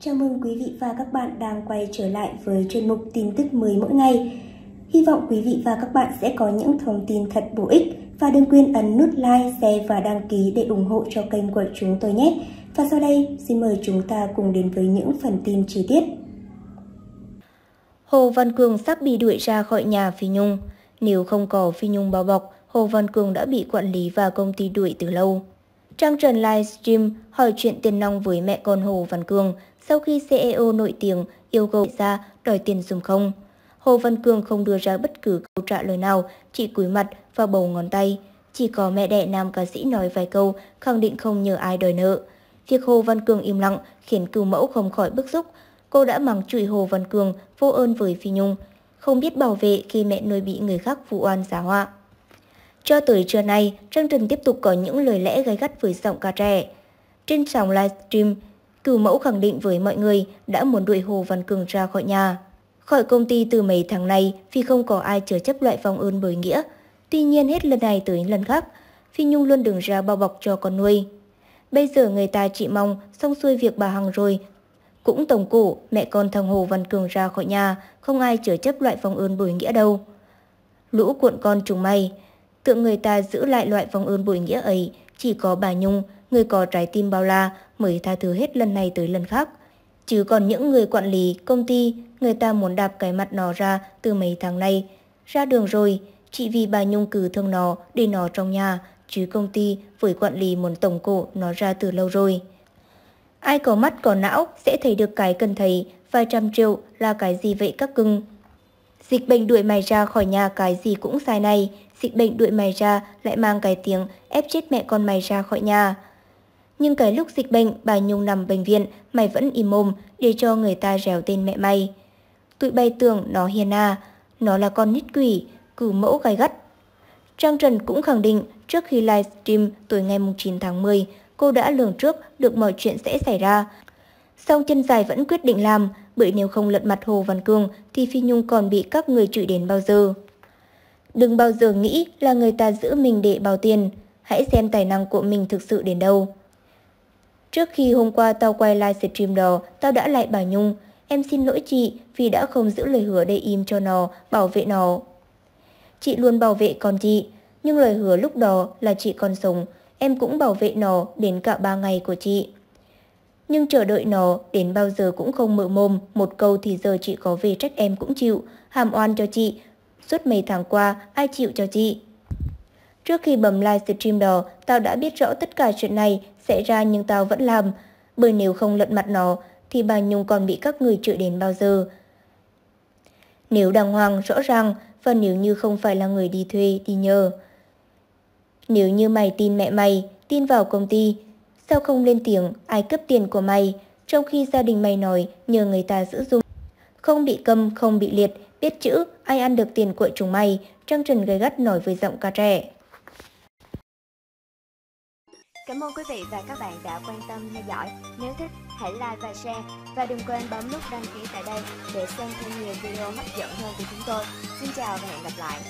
Chào mừng quý vị và các bạn đang quay trở lại với chuyên mục tin tức mới mỗi ngày. Hy vọng quý vị và các bạn sẽ có những thông tin thật bổ ích và đừng quên ấn nút like, share và đăng ký để ủng hộ cho kênh của chúng tôi nhé. Và sau đây, xin mời chúng ta cùng đến với những phần tin chi tiết. Hồ Văn Cường sắp bị đuổi ra khỏi nhà Phi Nhung. Nếu không có Phi Nhung bao bọc, Hồ Văn Cường đã bị quản lý và công ty đuổi từ lâu. Trang Trần livestream hỏi chuyện tiền nong với mẹ con Hồ Văn Cường sau khi CEO nổi tiếng yêu cầu ra đòi tiền dùng không. Hồ Văn Cường không đưa ra bất cứ câu trả lời nào, chỉ cúi mặt và bầu ngón tay. Chỉ có mẹ đẻ nam ca sĩ nói vài câu, khẳng định không nhờ ai đòi nợ. Việc Hồ Văn Cường im lặng khiến cưu mẫu không khỏi bức xúc. Cô đã mắng chửi Hồ Văn Cường vô ơn với Phi Nhung, không biết bảo vệ khi mẹ nuôi bị người khác vụ oan giả họa. Cho tới trưa nay, Trang Trần tiếp tục có những lời lẽ gay gắt với giọng ca trẻ. Trên sóng livestream, cửu mẫu khẳng định với mọi người đã muốn đuổi Hồ Văn Cường ra khỏi nhà. Khỏi công ty từ mấy tháng này vì không có ai chở chấp loại vòng ơn bởi nghĩa. Tuy nhiên hết lần này tới lần khác, Phi Nhung luôn đứng ra bao bọc cho con nuôi. Bây giờ người ta chỉ mong xong xuôi việc bà Hằng rồi. Cũng tổng cổ mẹ con thằng Hồ Văn Cường ra khỏi nhà, không ai chở chấp loại vòng ơn bồi nghĩa đâu. Lũ cuộn con trùng mày, tượng người ta giữ lại loại vòng ơn bồi nghĩa ấy, chỉ có bà Nhung, người có trái tim bao la mới tha thứ hết lần này tới lần khác. Chứ còn những người quản lý, công ty, người ta muốn đạp cái mặt nó ra từ mấy tháng nay. Ra đường rồi, chỉ vì bà Nhung cử thương nó để nó trong nhà, chứ công ty với quản lý muốn tổng cổ nó ra từ lâu rồi. Ai có mắt có não sẽ thấy được cái cần thấy, vài trăm triệu là cái gì vậy các cưng. Dịch bệnh đuổi mày ra khỏi nhà cái gì cũng sai này, dịch bệnh đuổi mày ra lại mang cái tiếng ép chết mẹ con mày ra khỏi nhà. Nhưng cái lúc dịch bệnh, bà Nhung nằm bệnh viện, mày vẫn im mồm để cho người ta rèo tên mẹ mày. Tụi bay tưởng nó hiền à, nó là con nít quỷ, cử mẫu gai gắt. Trang Trần cũng khẳng định trước khi livestream tối ngày 9 tháng 10, cô đã lường trước được mọi chuyện sẽ xảy ra. Song chân dài vẫn quyết định làm, bởi nếu không lật mặt Hồ Văn Cương thì Phi Nhung còn bị các người chửi đến bao giờ. Đừng bao giờ nghĩ là người ta giữ mình để bao tiền, hãy xem tài năng của mình thực sự đến đâu. Trước khi hôm qua tao quay live stream đó, tao đã lại bà Nhung, em xin lỗi chị vì đã không giữ lời hứa để im cho nó, bảo vệ nó. Chị luôn bảo vệ con chị, nhưng lời hứa lúc đó là chị còn sống, em cũng bảo vệ nó đến cả ba ngày của chị. Nhưng chờ đợi nó đến bao giờ cũng không mở mồm, một câu thì giờ chị có về trách em cũng chịu, hàm oan cho chị. Suốt mấy tháng qua, ai chịu cho chị? Trước khi bấm livestream đó, tao đã biết rõ tất cả chuyện này sẽ ra nhưng tao vẫn làm. Bởi nếu không lận mặt nó, thì bà Nhung còn bị các người chửi đến bao giờ. Nếu đàng hoàng, rõ ràng, và nếu như không phải là người đi thuê, đi nhờ. Nếu như mày tin mẹ mày, tin vào công ty, sao không lên tiếng ai cướp tiền của mày, trong khi gia đình mày nói nhờ người ta giữ dung. Không bị câm, không bị liệt, biết chữ, ai ăn được tiền của chúng mày, Trang Trần gay gắt nói với giọng ca trẻ. Cảm ơn quý vị và các bạn đã quan tâm theo dõi. Nếu thích, hãy like và share. Và đừng quên bấm nút đăng ký tại đây để xem thêm nhiều video hấp dẫn hơn của chúng tôi. Xin chào và hẹn gặp lại.